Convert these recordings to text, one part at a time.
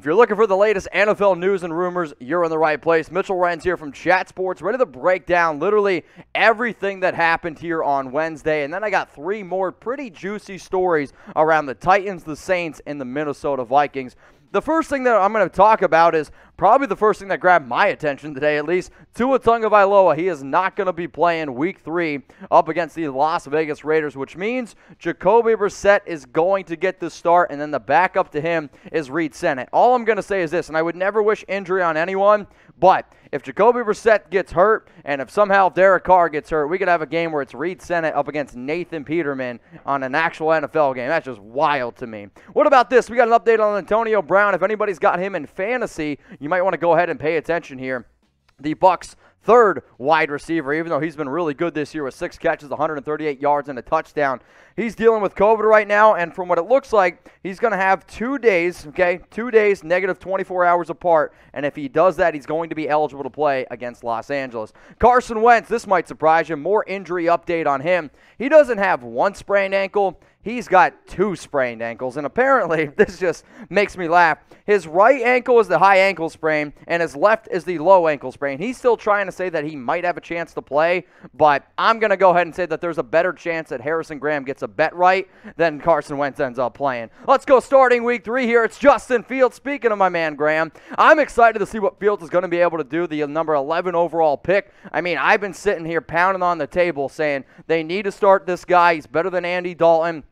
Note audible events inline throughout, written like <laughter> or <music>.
If you're looking for the latest NFL news and rumors, you're in the right place. Mitchell Renz here from Chat Sports, ready to break down literally everything that happened here on Wednesday. And then I got three more pretty juicy stories around the Titans, the Saints, and the Minnesota Vikings. The first thing that I'm going to talk about is probably the first thing that grabbed my attention today, at least. Tua Tagovailoa, he is not going to be playing Week Three up against the Las Vegas Raiders, which means Jacoby Brissett is going to get the start, and then the backup to him is Reid Sinnett. All I'm going to say is this, and I would never wish injury on anyone, but if Jacoby Brissett gets hurt, and if somehow Derek Carr gets hurt, we could have a game where it's Reid Sinnett up against Nathan Peterman on an actual NFL game. That's just wild to me. What about this? We got an update on Antonio Brown. If anybody's got him in fantasy, you might want to go ahead and pay attention here. The Bucs third wide receiver, even though he's been really good this year with six catches, 138 yards, and a touchdown. He's dealing with COVID right now, and from what it looks like, he's going to have two days, okay, two days, negative 24 hours apart. And if he does that, he's going to be eligible to play against Los Angeles. Carson Wentz, this might surprise you. More injury update on him. He doesn't have one sprained ankle he's got two sprained ankles. And apparently, <laughs> this just makes me laugh. His right ankle is the high ankle sprain, and his left is the low ankle sprain. He's still trying to say that he might have a chance to play, but I'm going to go ahead and say that there's a better chance that Harrison Graham gets a bet right than Carson Wentz ends up playing. Let's go starting week three here. It's Justin Fields. Speaking of my man Graham, I'm excited to see what Fields is going to be able to do, the number 11 overall pick. I mean, I've been sitting here pounding on the table saying they need to start this guy. He's better than Andy Dalton.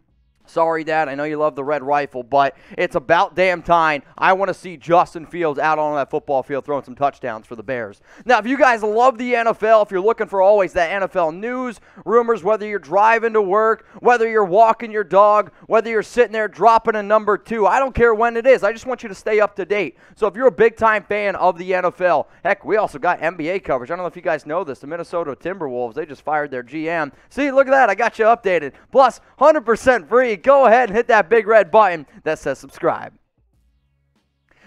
Sorry, Dad. I know you love the red rifle, but it's about damn time. I want to see Justin Fields out on that football field throwing some touchdowns for the Bears. Now, if you guys love the NFL, if you're looking for always that NFL news, rumors, whether you're driving to work, whether you're walking your dog, whether you're sitting there dropping a number two, I don't care when it is. I just want you to stay up to date. So if you're a big time fan of the NFL, heck, we also got NBA coverage. I don't know if you guys know this. The Minnesota Timberwolves, they just fired their GM. See, look at that. I got you updated. Plus, 100% free go ahead and hit that big red button that says subscribe.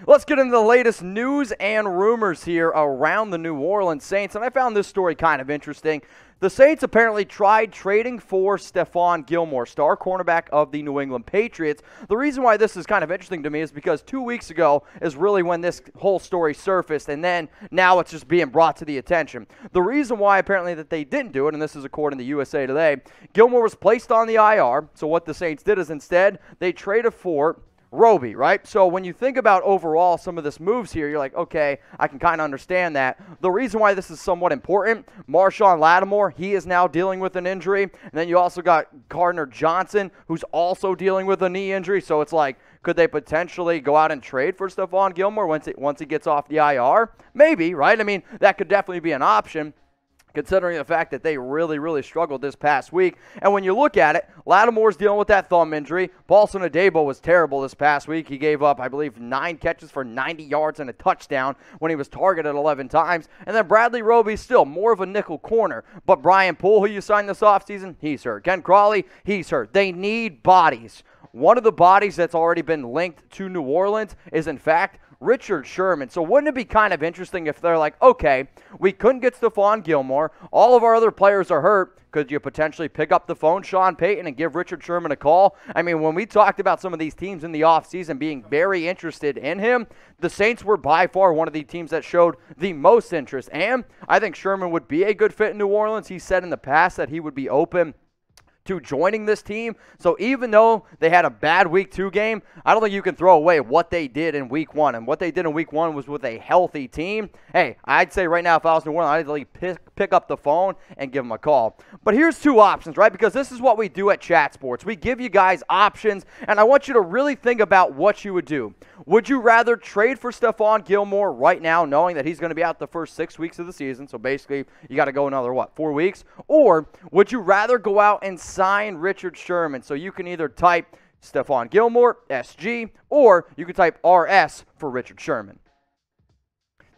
Let's get into the latest news and rumors here around the New Orleans Saints. And I found this story kind of interesting. The Saints apparently tried trading for Stephon Gilmore, star cornerback of the New England Patriots. The reason why this is kind of interesting to me is because two weeks ago is really when this whole story surfaced, and then now it's just being brought to the attention. The reason why apparently that they didn't do it, and this is according to USA Today, Gilmore was placed on the IR. So what the Saints did is instead they traded for Roby, right? So when you think about overall some of this moves here, you're like, okay, I can kind of understand that. The reason why this is somewhat important, Marshon Lattimore, he is now dealing with an injury. And then you also got Gardner Johnson, who's also dealing with a knee injury. So it's like, could they potentially go out and trade for Stephon Gilmore once, it, once he gets off the IR? Maybe, right? I mean, that could definitely be an option considering the fact that they really, really struggled this past week. And when you look at it, Lattimore's dealing with that thumb injury. Paulson Adebo was terrible this past week. He gave up, I believe, nine catches for 90 yards and a touchdown when he was targeted 11 times. And then Bradley Roby still more of a nickel corner. But Brian Poole, who you signed this offseason, he's hurt. Ken Crawley, he's hurt. They need bodies. One of the bodies that's already been linked to New Orleans is, in fact, Richard Sherman. So wouldn't it be kind of interesting if they're like, okay, we couldn't get Stephon Gilmore. All of our other players are hurt. Could you potentially pick up the phone, Sean Payton, and give Richard Sherman a call? I mean, when we talked about some of these teams in the offseason being very interested in him, the Saints were by far one of the teams that showed the most interest. And I think Sherman would be a good fit in New Orleans. He said in the past that he would be open to joining this team. So even though they had a bad week two game, I don't think you can throw away what they did in week one. And what they did in week one was with a healthy team. Hey, I'd say right now, if I was New Orleans, I'd pick, pick up the phone and give them a call. But here's two options, right? Because this is what we do at Chat Sports. We give you guys options, and I want you to really think about what you would do. Would you rather trade for Stephon Gilmore right now, knowing that he's going to be out the first six weeks of the season? So basically, you got to go another, what, four weeks? Or would you rather go out and sign Richard Sherman? So you can either type Stephon Gilmore, SG, or you can type RS for Richard Sherman.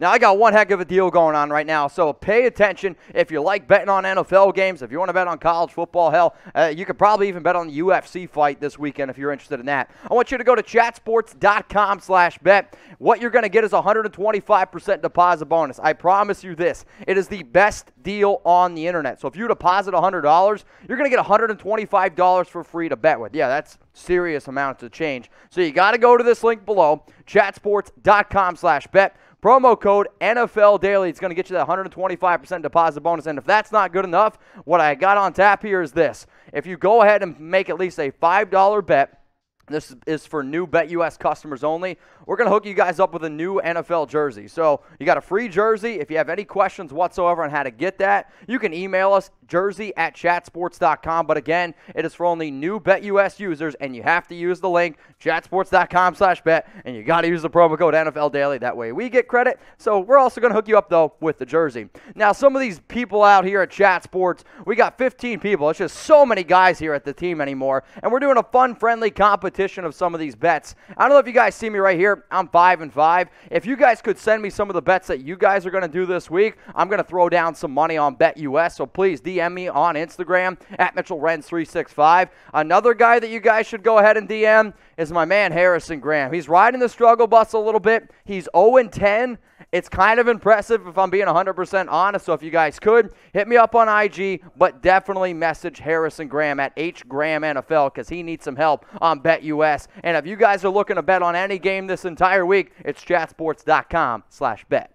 Now, I got one heck of a deal going on right now, so pay attention. If you like betting on NFL games, if you want to bet on college football, hell, uh, you could probably even bet on the UFC fight this weekend if you're interested in that. I want you to go to chatsports.com slash bet. What you're going to get is 125% deposit bonus. I promise you this. It is the best deal on the internet. So if you deposit $100, you're going to get $125 for free to bet with. Yeah, that's serious amounts of change. So you got to go to this link below, chatsports.com slash bet. Promo code NFL Daily. It's going to get you that 125% deposit bonus. And if that's not good enough, what I got on tap here is this. If you go ahead and make at least a $5 bet, this is for new BetUS customers only. We're going to hook you guys up with a new NFL jersey. So you got a free jersey. If you have any questions whatsoever on how to get that, you can email us jersey at chatsports.com. But again, it is for only new BetUS users, and you have to use the link chatsports.com slash bet, and you got to use the promo code NFL Daily. That way we get credit. So we're also going to hook you up, though, with the jersey. Now, some of these people out here at Chat Sports, we got 15 people. It's just so many guys here at the team anymore, and we're doing a fun, friendly competition competition of some of these bets. I don't know if you guys see me right here. I'm five and five. If you guys could send me some of the bets that you guys are going to do this week, I'm going to throw down some money on BetUS. So please DM me on Instagram at MitchellRenz365. Another guy that you guys should go ahead and DM is my man Harrison Graham. He's riding the struggle bus a little bit. He's 0 10. It's kind of impressive if I'm being 100% honest. So if you guys could, hit me up on IG, but definitely message Harrison Graham at HGrahamNFL because he needs some help on BetUS. And if you guys are looking to bet on any game this entire week, it's chatsports.com slash bet.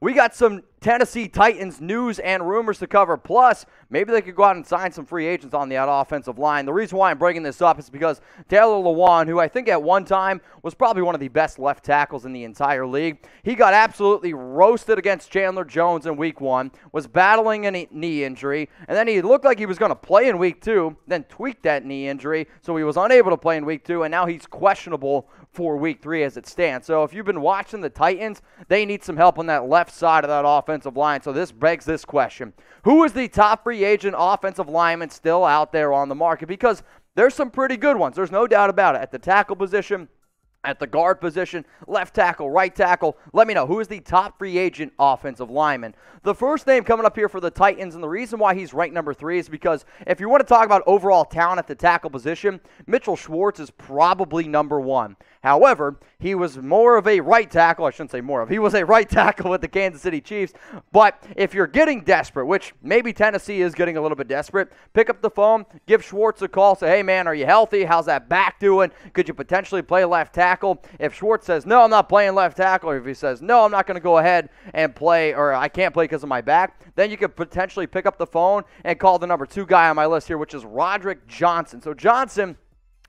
We got some Tennessee Titans news and rumors to cover. Plus, maybe they could go out and sign some free agents on the offensive line. The reason why I'm bringing this up is because Taylor Lewan, who I think at one time was probably one of the best left tackles in the entire league, he got absolutely roasted against Chandler Jones in week one, was battling a knee injury, and then he looked like he was going to play in week two, then tweaked that knee injury, so he was unable to play in week two, and now he's questionable for week three as it stands. So if you've been watching the Titans, they need some help on that left side of that offensive line. So this begs this question Who is the top free agent offensive lineman still out there on the market? Because there's some pretty good ones. There's no doubt about it. At the tackle position, at the guard position, left tackle, right tackle. Let me know who is the top free agent offensive lineman. The first name coming up here for the Titans, and the reason why he's ranked number three is because if you want to talk about overall talent at the tackle position, Mitchell Schwartz is probably number one. However, he was more of a right tackle. I shouldn't say more of. He was a right <laughs> tackle with the Kansas City Chiefs. But if you're getting desperate, which maybe Tennessee is getting a little bit desperate, pick up the phone, give Schwartz a call, say, hey, man, are you healthy? How's that back doing? Could you potentially play left tackle? If Schwartz says, no, I'm not playing left tackle, or if he says, no, I'm not going to go ahead and play, or I can't play because of my back, then you could potentially pick up the phone and call the number two guy on my list here, which is Roderick Johnson. So Johnson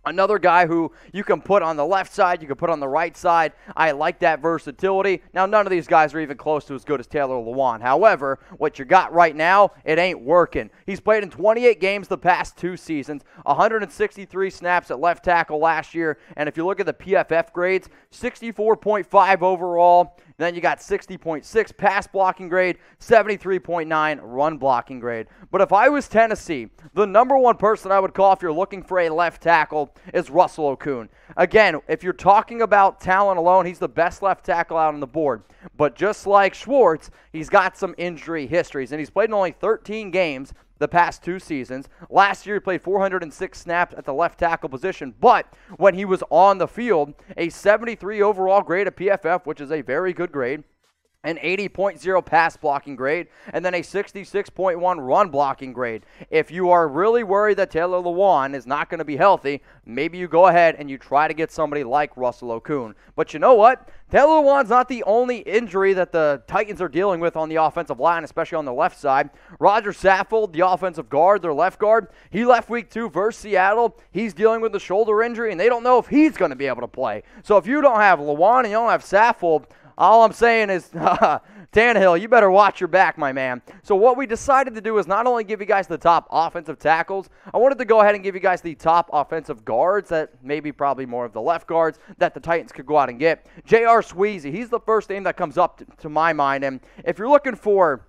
Another guy who you can put on the left side, you can put on the right side. I like that versatility. Now, none of these guys are even close to as good as Taylor Lewan. However, what you got right now, it ain't working. He's played in 28 games the past two seasons, 163 snaps at left tackle last year. And if you look at the PFF grades, 64.5 overall, then you got 60.6 pass blocking grade, 73.9 run blocking grade. But if I was Tennessee, the number one person I would call if you're looking for a left tackle is Russell Okung. Again, if you're talking about talent alone, he's the best left tackle out on the board. But just like Schwartz, he's got some injury histories, and he's played in only 13 games the past two seasons. Last year, he played 406 snaps at the left tackle position, but when he was on the field, a 73 overall grade at PFF, which is a very good grade an 80.0 pass blocking grade, and then a 66.1 run blocking grade. If you are really worried that Taylor Lewan is not going to be healthy, maybe you go ahead and you try to get somebody like Russell Okung. But you know what? Taylor Lewan's not the only injury that the Titans are dealing with on the offensive line, especially on the left side. Roger Saffold, the offensive guard, their left guard, he left week two versus Seattle. He's dealing with a shoulder injury, and they don't know if he's going to be able to play. So if you don't have Lewan and you don't have Saffold, all I'm saying is, <laughs> Tannehill, you better watch your back, my man. So what we decided to do is not only give you guys the top offensive tackles, I wanted to go ahead and give you guys the top offensive guards that maybe probably more of the left guards that the Titans could go out and get. J.R. Sweezy, he's the first name that comes up to, to my mind. And if you're looking for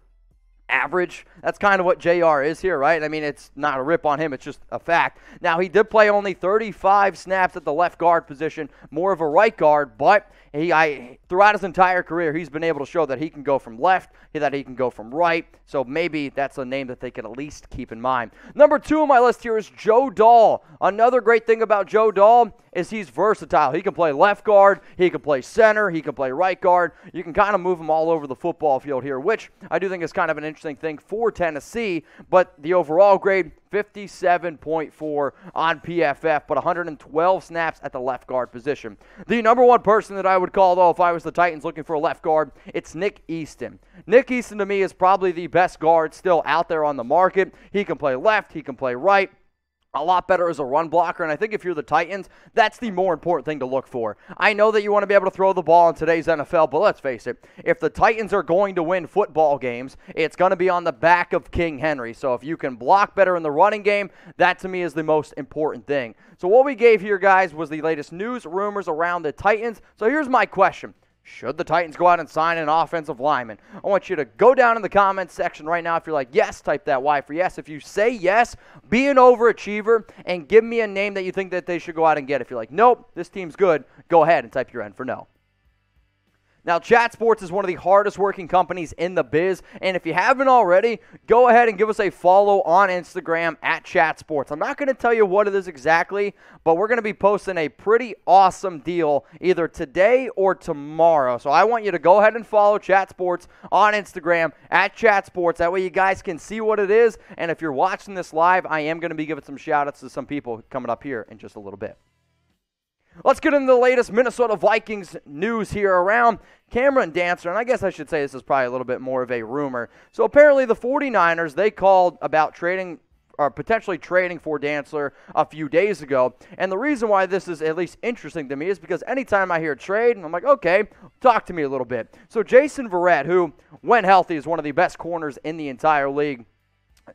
average. That's kind of what JR is here, right? I mean, it's not a rip on him, it's just a fact. Now, he did play only 35 snaps at the left guard position, more of a right guard, but he I throughout his entire career, he's been able to show that he can go from left, that he can go from right. So maybe that's a name that they can at least keep in mind. Number two on my list here is Joe Dahl. Another great thing about Joe Dahl is he's versatile. He can play left guard, he can play center, he can play right guard. You can kind of move him all over the football field here, which I do think is kind of an interesting thing for Tennessee. But the overall grade, 57.4 on PFF, but 112 snaps at the left guard position. The number one person that I would call, though, if I was the Titans looking for a left guard, it's Nick Easton. Nick Easton, to me, is probably the best guard still out there on the market. He can play left, he can play right a lot better as a run blocker. And I think if you're the Titans, that's the more important thing to look for. I know that you want to be able to throw the ball in today's NFL, but let's face it, if the Titans are going to win football games, it's going to be on the back of King Henry. So if you can block better in the running game, that to me is the most important thing. So what we gave here, guys, was the latest news, rumors around the Titans. So here's my question. Should the Titans go out and sign an offensive lineman? I want you to go down in the comments section right now. If you're like, yes, type that Y for yes. If you say yes, be an overachiever and give me a name that you think that they should go out and get. If you're like, nope, this team's good, go ahead and type your N for no. Now, Chat Sports is one of the hardest working companies in the biz. And if you haven't already, go ahead and give us a follow on Instagram at Chat Sports. I'm not going to tell you what it is exactly, but we're going to be posting a pretty awesome deal either today or tomorrow. So I want you to go ahead and follow Chat Sports on Instagram at Chat Sports. That way you guys can see what it is. And if you're watching this live, I am going to be giving some shout outs to some people coming up here in just a little bit. Let's get into the latest Minnesota Vikings news here around Cameron Dantzler. And I guess I should say this is probably a little bit more of a rumor. So apparently the 49ers, they called about trading or potentially trading for Dantzler a few days ago. And the reason why this is at least interesting to me is because anytime I hear trade, I'm like, okay, talk to me a little bit. So Jason Verrett, who, when healthy, is one of the best corners in the entire league,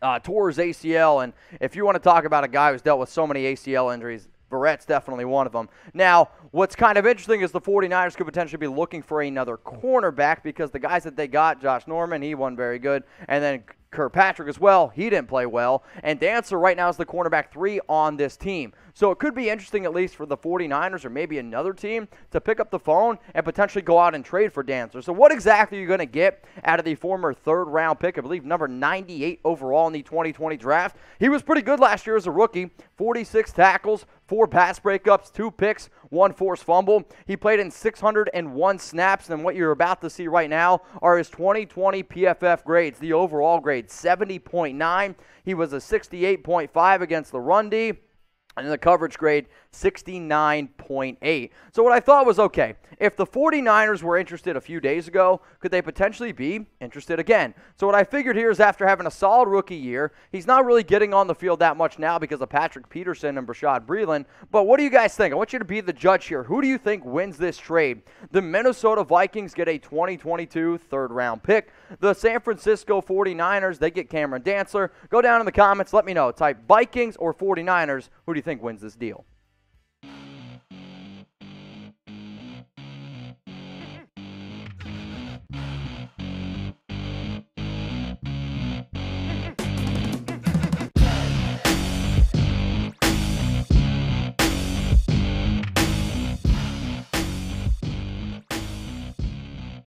uh, tore his ACL. And if you want to talk about a guy who's dealt with so many ACL injuries, Verrett's definitely one of them. Now, what's kind of interesting is the 49ers could potentially be looking for another cornerback because the guys that they got, Josh Norman, he won very good, and then Kirkpatrick as well, he didn't play well. And Dantzler right now is the cornerback three on this team. So it could be interesting, at least for the 49ers or maybe another team, to pick up the phone and potentially go out and trade for Dantzler. So, what exactly are you going to get out of the former third round pick? I believe number 98 overall in the 2020 draft. He was pretty good last year as a rookie 46 tackles, four pass breakups, two picks, one forced fumble. He played in 601 snaps, and what you're about to see right now are his 2020 PFF grades. The overall grade 70.9. He was a 68.5 against the run D. And then the coverage grade, 69.8. So what I thought was okay, if the 49ers were interested a few days ago, could they potentially be interested again? So what I figured here is after having a solid rookie year, he's not really getting on the field that much now because of Patrick Peterson and Bashaud Breeland. But what do you guys think? I want you to be the judge here. Who do you think wins this trade? The Minnesota Vikings get a 2022 third round pick. The San Francisco 49ers, they get Cameron Dantzler. Go down in the comments, let me know. Type Vikings or 49ers. Who do you think wins this deal?